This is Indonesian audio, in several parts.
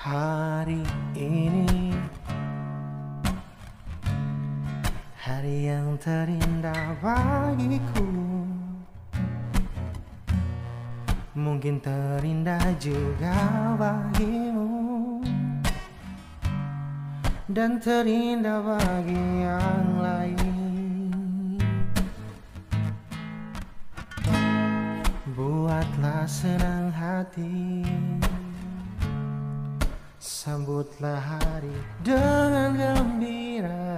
Hari ini Hari yang terindah bagiku. Mungkin terindah juga bagimu. Dan terindah bagi yang lain. Buatlah senang hati. Sambutlah hari dengan gembira.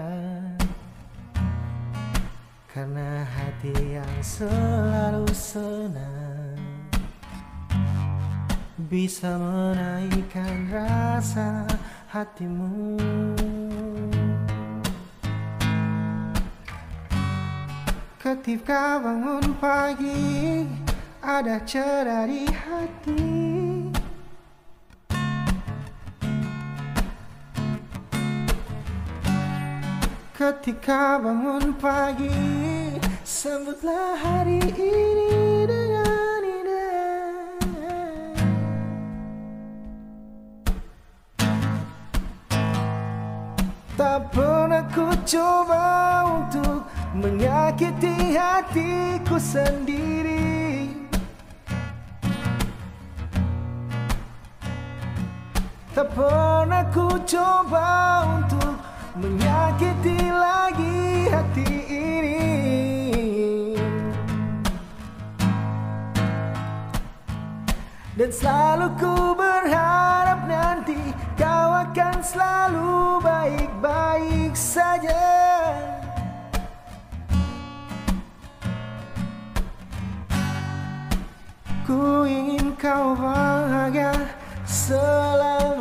Karena hati yang selalu senang Bisa menaikkan rasa hatimu. Ketika bangun pagi Ada cerah di hati Ketika bangun pagi Sambutlah hari ini dengan indah. Tak pernah ku coba untuk Menyakiti hatiku sendiri. Tak pernah ku coba untuk menyakiti lagi hati ini. Dan selalu ku berharap nanti kau akan selalu baik-baik saja. Ku ingin kau bahagia selamanya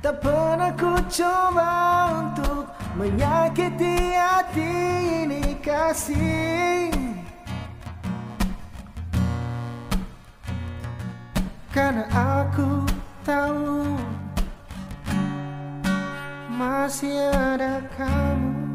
Tak pernah ku coba untuk menyakiti hati ini kasih. Karena aku tahu masih ada kamu